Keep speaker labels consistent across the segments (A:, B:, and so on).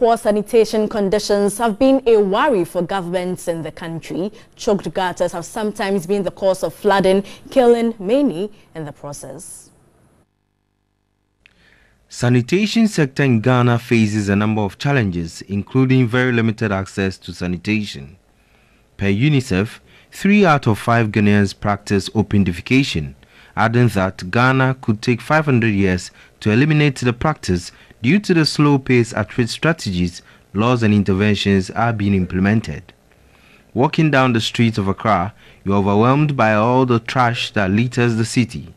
A: Poor sanitation conditions have been a worry for governments in the country. Choked gutters have sometimes been the cause of flooding, killing many in the process.
B: Sanitation sector in Ghana faces a number of challenges, including very limited access to sanitation. Per UNICEF, three out of five Ghanaians practice open defecation, adding that Ghana could take 500 years to eliminate the practice due to the slow pace at which strategies, laws, and interventions are being implemented. Walking down the streets of Accra, you're overwhelmed by all the trash that litters the city.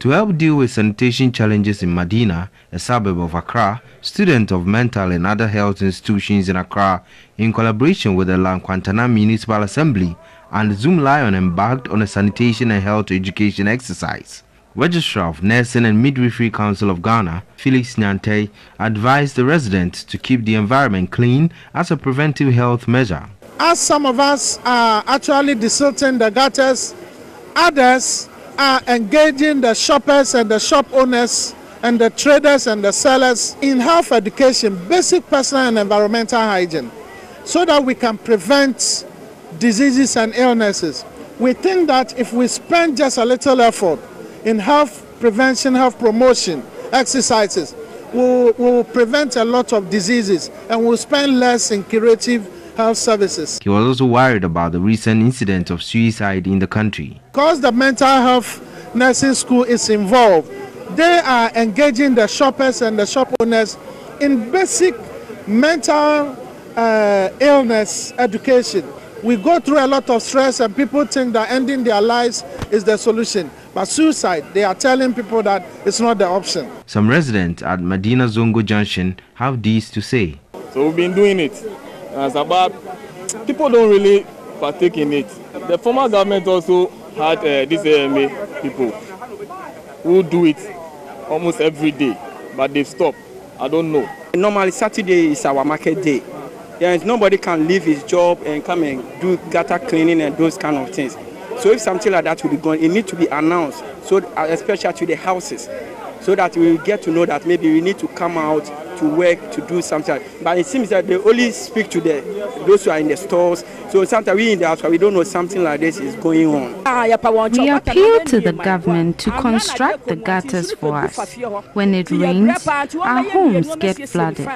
B: To help deal with sanitation challenges in Madina, a suburb of Accra, students of mental and other health institutions in Accra, in collaboration with the La Nkwantanang Municipal Assembly and Zoomlion, embarked on a sanitation and health education exercise. Registrar of Nursing and Midwifery Council of Ghana, Felix Nyante, advised the residents to keep the environment clean as a preventive health measure.
C: As some of us are actually desilting the gutters, others are engaging the shoppers and the shop owners and the traders and the sellers in health education, basic personal and environmental hygiene, so that we can prevent diseases and illnesses. We think that if we spend just a little effort in health prevention, health promotion exercises will, will prevent a lot of diseases and we'll spend less in curative health services.
B: He was also worried about the recent incident of suicide in the country.
C: Because the mental health nursing school is involved, they are engaging the shoppers and the shop owners in basic mental uh, illness education. We go through a lot of stress and people think that ending their lives is the solution. But suicide, they are telling people that it's not the option.
B: Some residents at Madina Zongo Junction have these to say.
D: So we've been doing it. As about people don't really partake in it. The former government also had uh, these AMA people who do it almost every day, but they've stopped. I don't know.
E: Normally Saturday is our market day. Yes, nobody can leave his job and come and do gutter cleaning and those kind of things. So if something like that will be going, it needs to be announced, so uh, especially to the houses, so that we get to know that maybe we need to come out to work to do something. But it seems that they only speak to the those who are in the stores. So sometimes we in the house we don't know something like this is going on.
F: We appeal to the government to construct the gutters for us. When it rains, our homes get flooded.